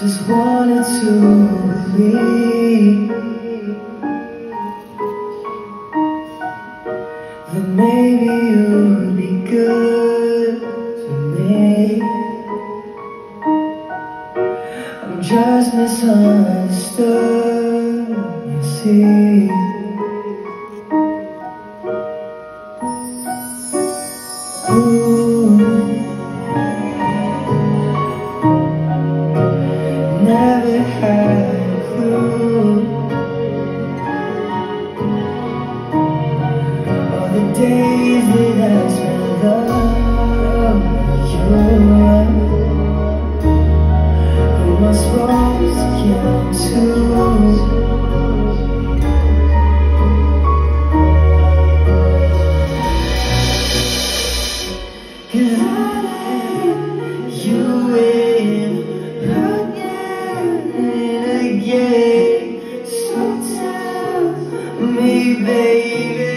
Just wanted to believe that maybe you'd be good to me. I'm just misunderstood, you see. Ooh. Never clue All the days that I spent loving you Who am I supposed to? Cause I me, baby,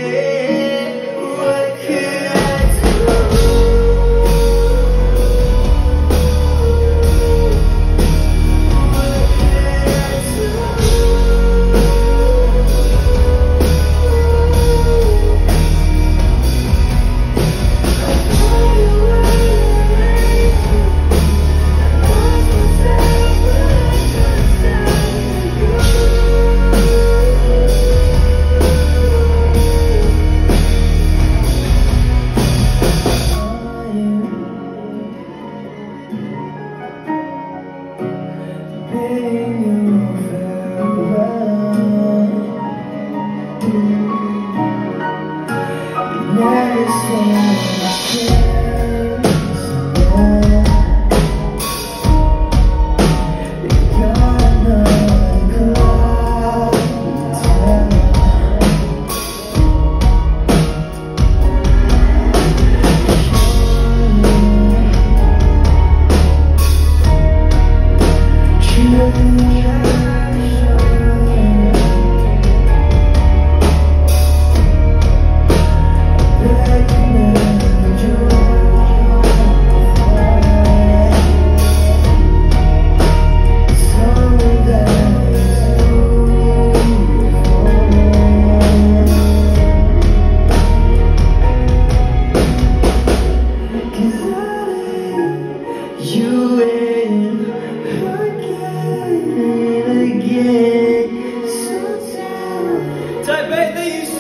Never you in again and again. So tell Type A, they used